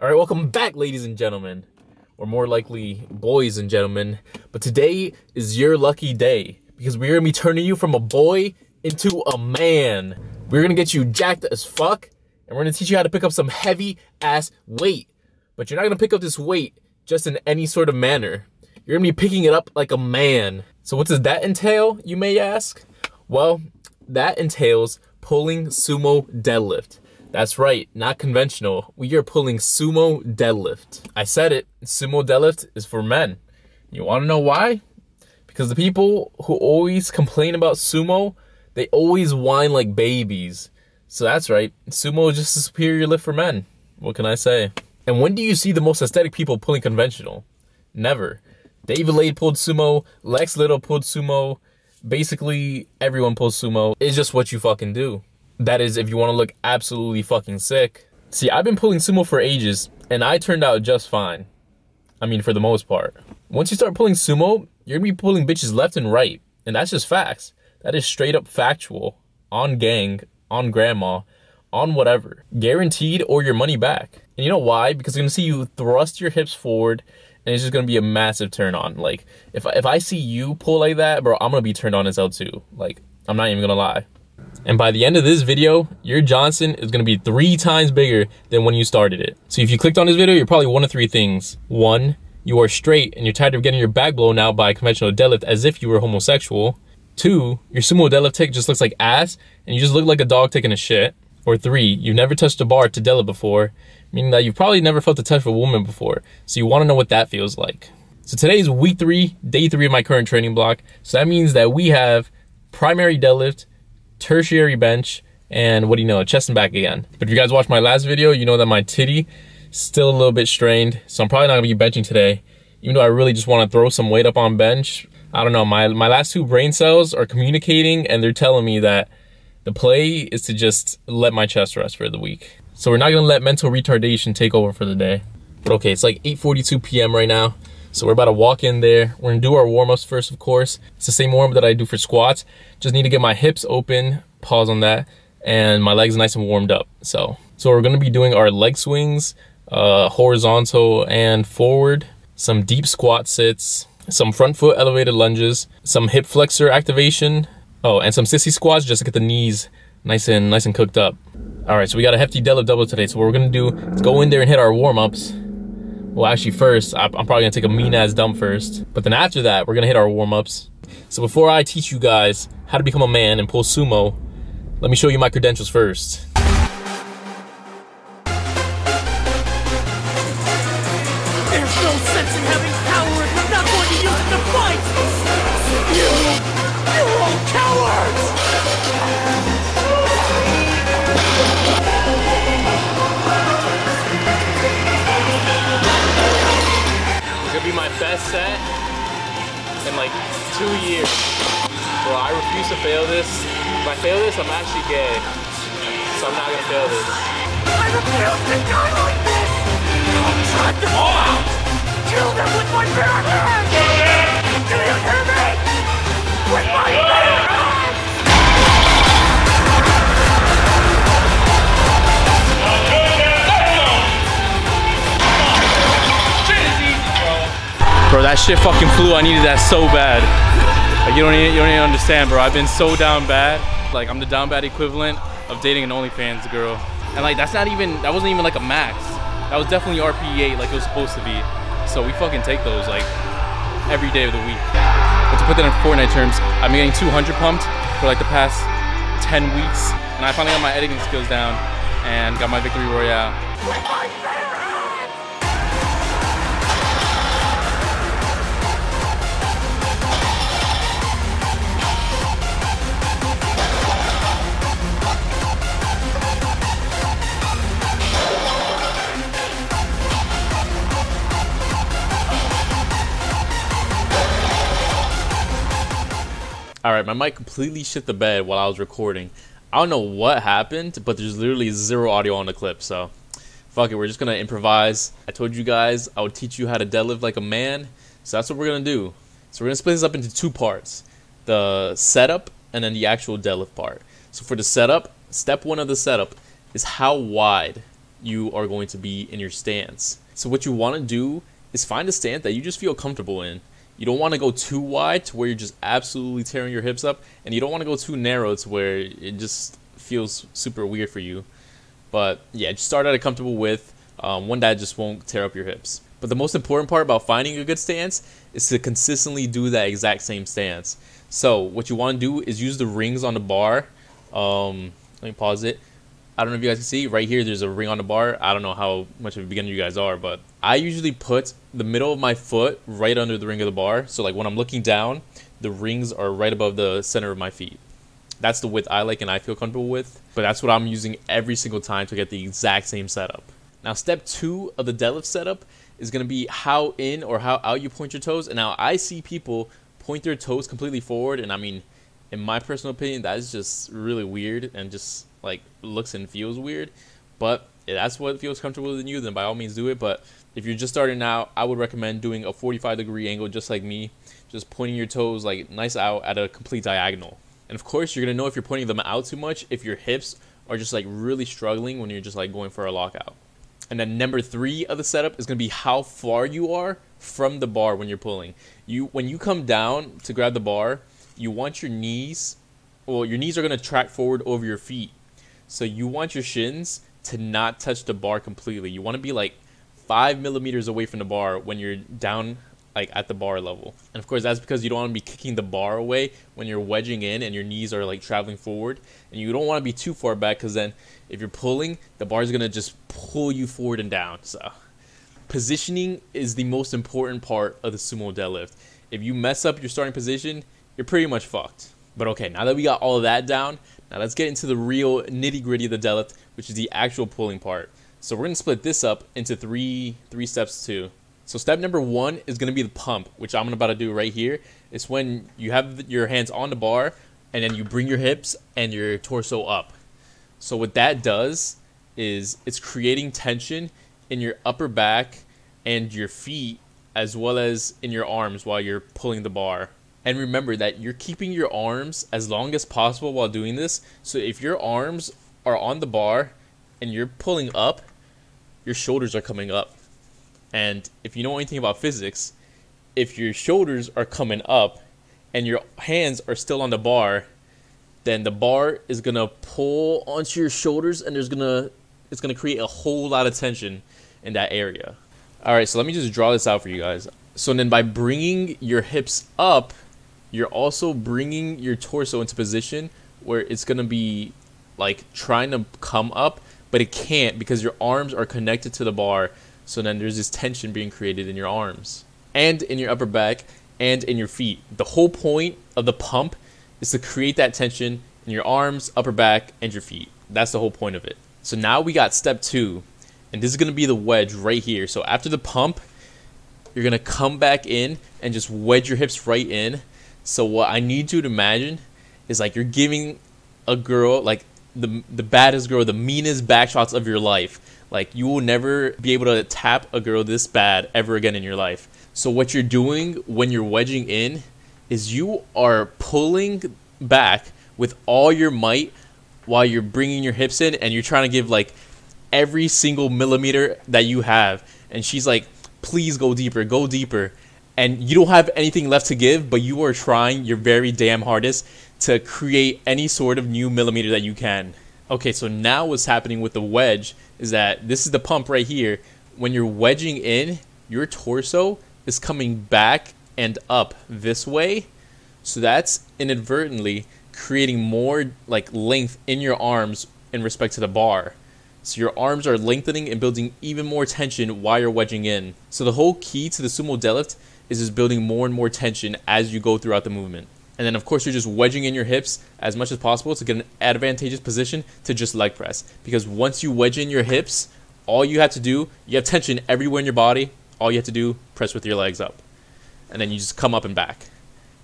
All right, welcome back, ladies and gentlemen, or more likely, boys and gentlemen. But today is your lucky day because we're gonna be turning you from a boy into a man. We're gonna get you jacked as fuck, and we're gonna teach you how to pick up some heavy ass weight. But you're not gonna pick up this weight just in any sort of manner. You're gonna be picking it up like a man. So, what does that entail, you may ask? Well, that entails pulling sumo deadlift. That's right, not conventional. We are pulling sumo deadlift. I said it, sumo deadlift is for men. You wanna know why? Because the people who always complain about sumo, they always whine like babies. So that's right, sumo is just a superior lift for men. What can I say? And when do you see the most aesthetic people pulling conventional? Never. David Laid pulled sumo, Lex Little pulled sumo, basically everyone pulls sumo. It's just what you fucking do. That is, if you want to look absolutely fucking sick. See, I've been pulling sumo for ages, and I turned out just fine. I mean, for the most part. Once you start pulling sumo, you're gonna be pulling bitches left and right, and that's just facts. That is straight up factual. On gang, on grandma, on whatever. Guaranteed or your money back. And you know why? Because I'm gonna see you thrust your hips forward, and it's just gonna be a massive turn on. Like, if, if I see you pull like that, bro, I'm gonna be turned on as hell too. Like, I'm not even gonna lie. And by the end of this video, your Johnson is gonna be three times bigger than when you started it. So if you clicked on this video, you're probably one of three things. One, you are straight and you're tired of getting your back blown out by conventional deadlift as if you were homosexual. Two, your sumo deadlift take just looks like ass and you just look like a dog taking a shit. Or three, you've never touched a bar to deadlift before, meaning that you've probably never felt the touch of a woman before. So you wanna know what that feels like. So today is week three, day three of my current training block. So that means that we have primary deadlift, tertiary bench, and what do you know, chest and back again. But if you guys watched my last video, you know that my titty still a little bit strained, so I'm probably not gonna be benching today. Even though I really just wanna throw some weight up on bench, I don't know, my, my last two brain cells are communicating and they're telling me that the play is to just let my chest rest for the week. So we're not gonna let mental retardation take over for the day. But okay, it's like 8.42 p.m. right now. So we're about to walk in there. We're gonna do our warm-ups first, of course. It's the same warm-up that I do for squats. Just need to get my hips open, pause on that, and my legs nice and warmed up. So, so we're gonna be doing our leg swings, uh, horizontal and forward, some deep squat sits, some front foot elevated lunges, some hip flexor activation, oh, and some sissy squats just to get the knees nice and nice and cooked up. All right, so we got a hefty deadlift double today. So what we're gonna do is go in there and hit our warm-ups. Well, actually, first, I'm probably gonna take a mean ass dump first. But then after that, we're gonna hit our warm ups. So before I teach you guys how to become a man and pull sumo, let me show you my credentials first. There's best set in like two years. Bro, I refuse to fail this. If I fail this, I'm actually gay. So I'm not gonna fail this. I refuse to die like this! I'll track them all out! Kill them with my bare hands! Do you hear me? With my bare Bro, that shit fucking flew. I needed that so bad. Like you don't even, you don't even understand, bro. I've been so down bad. Like I'm the down bad equivalent of dating an OnlyFans girl. And like that's not even that wasn't even like a max. That was definitely RPE 8 like it was supposed to be. So we fucking take those like every day of the week. But to put that in Fortnite terms, I've been getting 200 pumped for like the past 10 weeks. And I finally got my editing skills down and got my victory royale. All right, my mic completely shit the bed while I was recording. I don't know what happened, but there's literally zero audio on the clip, so fuck it, we're just gonna improvise. I told you guys I would teach you how to deadlift like a man, so that's what we're gonna do. So we're gonna split this up into two parts the setup and then the actual deadlift part. So for the setup, step one of the setup is how wide you are going to be in your stance. So what you want to do is find a stance that you just feel comfortable in. You don't want to go too wide to where you're just absolutely tearing your hips up, and you don't want to go too narrow to where it just feels super weird for you. But yeah, just start at a comfortable width, um, one that just won't tear up your hips. But the most important part about finding a good stance is to consistently do that exact same stance. So what you want to do is use the rings on the bar. Um, let me pause it. I don't know if you guys can see right here. There's a ring on the bar. I don't know how much of a beginner you guys are, but I usually put the middle of my foot right under the ring of the bar. So like when I'm looking down, the rings are right above the center of my feet. That's the width I like and I feel comfortable with. But that's what I'm using every single time to get the exact same setup. Now step two of the deadlift setup is going to be how in or how out you point your toes. And now I see people point their toes completely forward, and I mean, in my personal opinion, that is just really weird and just like looks and feels weird. But that's what feels comfortable with you, then by all means do it. But if you're just starting out, I would recommend doing a 45 degree angle just like me, just pointing your toes like nice out at a complete diagonal. And of course, you're gonna know if you're pointing them out too much if your hips are just like really struggling when you're just like going for a lockout. And then number three of the setup is going to be how far you are from the bar when you're pulling. You when you come down to grab the bar, you want your knees, well, your knees are going to track forward over your feet. So you want your shins to not touch the bar completely. You want to be like five millimeters away from the bar when you're down like at the bar level. And of course, that's because you don't want to be kicking the bar away when you're wedging in and your knees are like traveling forward. And you don't want to be too far back because then if you're pulling, the bar is going to just pull you forward and down. So positioning is the most important part of the sumo deadlift. If you mess up your starting position, you're pretty much fucked. But okay, now that we got all of that down, now let's get into the real nitty gritty of the deadlift, which is the actual pulling part. So we're gonna split this up into three three steps too. So step number one is gonna be the pump, which I'm about to do right here. It's when you have your hands on the bar and then you bring your hips and your torso up. So what that does is it's creating tension in your upper back and your feet as well as in your arms while you're pulling the bar. And remember that you're keeping your arms as long as possible while doing this. So if your arms are on the bar and you're pulling up, your shoulders are coming up. And if you know anything about physics, if your shoulders are coming up and your hands are still on the bar, then the bar is gonna pull onto your shoulders and there's gonna it's gonna create a whole lot of tension in that area. All right, so let me just draw this out for you guys. So then by bringing your hips up, you're also bringing your torso into position where it's gonna be like trying to come up, but it can't because your arms are connected to the bar so then there's this tension being created in your arms and in your upper back and in your feet. The whole point of the pump is to create that tension in your arms, upper back, and your feet. That's the whole point of it. So now we got step two, and this is gonna be the wedge right here. So after the pump, you're gonna come back in and just wedge your hips right in. So what I need you to imagine is like you're giving a girl like the the baddest girl, the meanest backshots of your life. Like you will never be able to tap a girl this bad ever again in your life. So what you're doing when you're wedging in is you are pulling back with all your might while you're bringing your hips in and you're trying to give like every single millimeter that you have. And she's like, please go deeper, go deeper. And you don't have anything left to give, but you are trying your very damn hardest to create any sort of new millimeter that you can. Okay, so now what's happening with the wedge is that this is the pump right here. When you're wedging in, your torso is coming back and up this way. So that's inadvertently creating more like length in your arms in respect to the bar. So your arms are lengthening and building even more tension while you're wedging in. So the whole key to the sumo deadlift is just building more and more tension as you go throughout the movement. And then of course you're just wedging in your hips as much as possible to get an advantageous position to just leg press. Because once you wedge in your hips, all you have to do, you have tension everywhere in your body. All you have to do, press with your legs up. And then you just come up and back.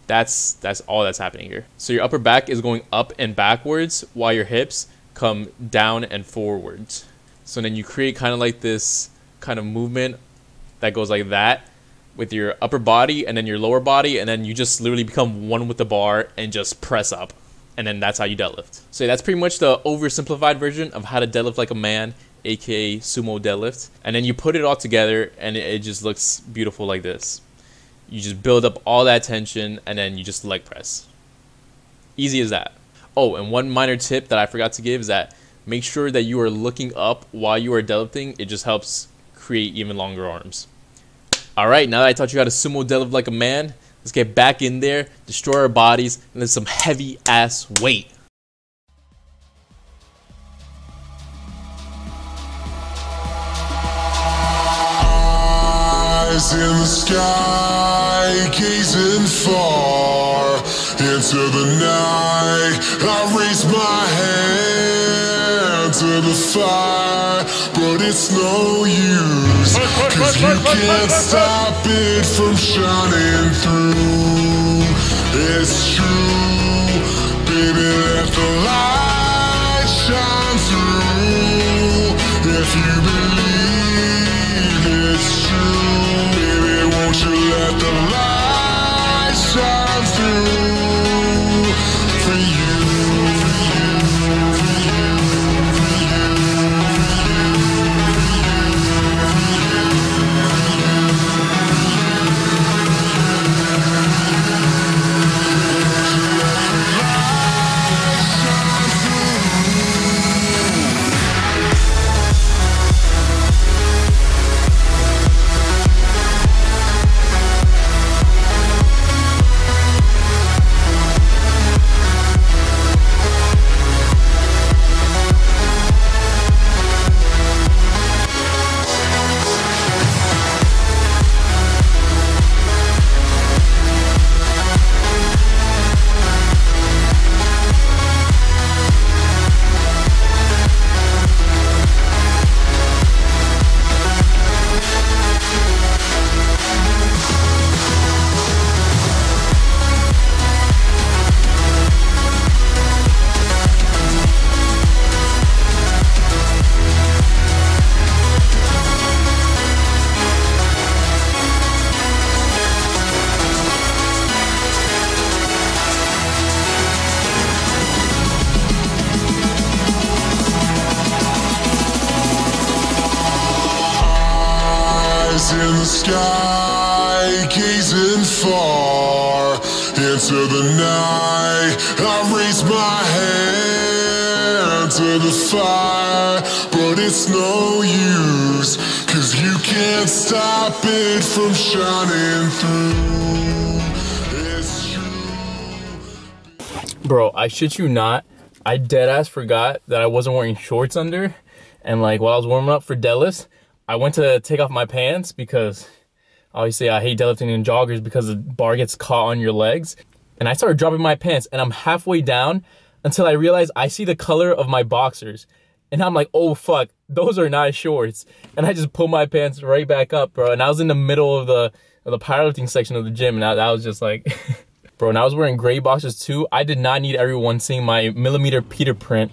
That's that's all that's happening here. So your upper back is going up and backwards while your hips come down and forwards. So then you create kind of like this kind of movement that goes like that with your upper body and then your lower body and then you just literally become one with the bar and just press up and then that's how you deadlift. So that's pretty much the oversimplified version of how to deadlift like a man aka sumo deadlift, and then you put it all together, and it, just looks beautiful like this. You just build up all that tension, and then you just leg press. Easy as that. Oh, and one minor tip that I forgot to give is that make sure that you are looking up while you are deadlifting. It just helps create even longer arms. All right, now that I taught you how to sumo deadlift like a man, let's get back in there, destroy our bodies, and then some heavy ass weight. Eyes in the sky, gazing far into the night. I raise my hand to the fire, but it's no use. Cause you can't stop it from shining through. It's true, in the sky, gazing far into the night. I raise my hand to the fire, but it's no use. Cause you can't stop it from shining through. Bro, I shit you not. I dead ass forgot that I wasn't wearing shorts under. And like while I was warming up for deadlifts, I went to take off my pants because obviously I hate deadlifting in joggers because the bar gets caught on your legs. And I started dropping my pants and I'm halfway down until I realize I see the color of my boxers. And I'm like, oh fuck, those are not shorts. And I just pull my pants right back up, bro. And I was in the middle of the of the powerlifting section of the gym, and I, I was just like, bro. And I was wearing gray boxers too. I did not need everyone seeing my millimeter Peter print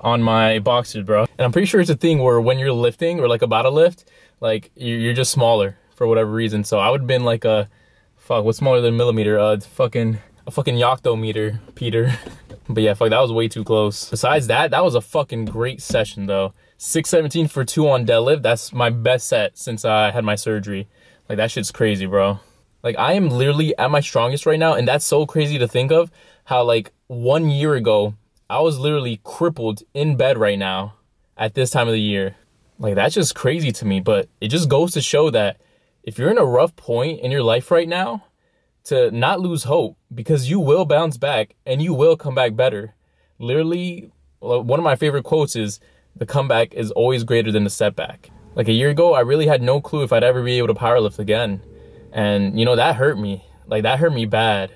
on my boxers, bro. And I'm pretty sure it's a thing where when you're lifting or like about to lift, like you're just smaller for whatever reason. So I would have been like a fuck, what's smaller than millimeter? Uh, fucking a fucking yoctometer, Peter. but yeah, fuck, that was way too close. Besides that, that was a fucking great session though. 617 for two on deadlift. That's my best set since I had my surgery. Like that shit's crazy, bro. Like I am literally at my strongest right now, and that's so crazy to think of. How like one year ago, I was literally crippled in bed right now at this time of the year. Like that's just crazy to me, but it just goes to show that if you're in a rough point in your life right now, to not lose hope because you will bounce back and you will come back better. Literally, uh, one of my favorite quotes is the comeback is always greater than the setback. Like a year ago, I really had no clue if I'd ever be able to powerlift again. And you know, that hurt me. Like that hurt me bad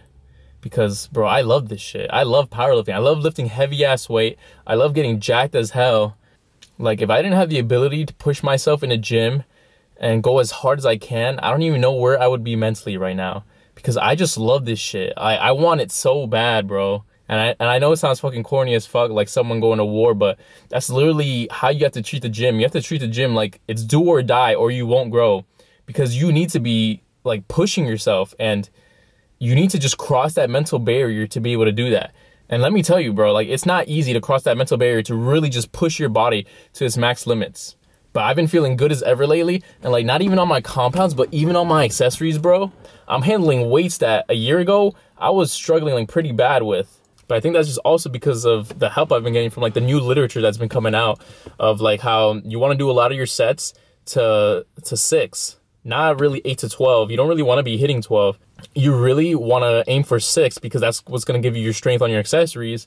because bro, I love this shit. I love powerlifting. I love lifting heavy ass weight. I love getting jacked as hell. Like if I didn't have the ability to push myself in a gym and go as hard as I can, I don't even know where I would be mentally right now because I just love this shit. I I want it so bad, bro. And I and I know it sounds fucking corny as fuck, like someone going to war, but that's literally how you have to treat the gym. You have to treat the gym like it's do or die, or you won't grow, because you need to be like pushing yourself, and you need to just cross that mental barrier to be able to do that. And let me tell you, bro, like it's not easy to cross that mental barrier to really just push your body to its max limits. But I've been feeling good as ever lately, and like not even on my compounds, but even on my accessories, bro. I'm handling weights that a year ago I was struggling like pretty bad with. But I think that's just also because of the help I've been getting from like the new literature that's been coming out of like how you want to do a lot of your sets to to six, not really eight to twelve. You don't really want to be hitting twelve. You really want to aim for six because that's what's going to give you your strength on your accessories.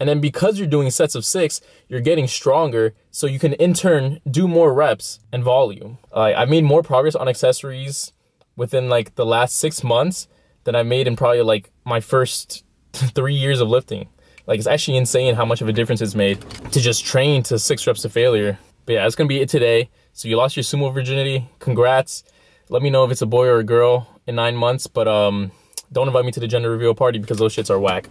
And then because you're doing sets of six, you're getting stronger, so you can in turn do more reps and volume. Like I made more progress on accessories within like the last six months than I made in probably like my first three years of lifting. Like it's actually insane how much of a difference it's made to just train to six reps to failure. But yeah, that's gonna be it today. So you lost your sumo virginity. Congrats. Let me know if it's a boy or a girl in nine months. But um, don't invite me to the gender reveal party because those shits are whack.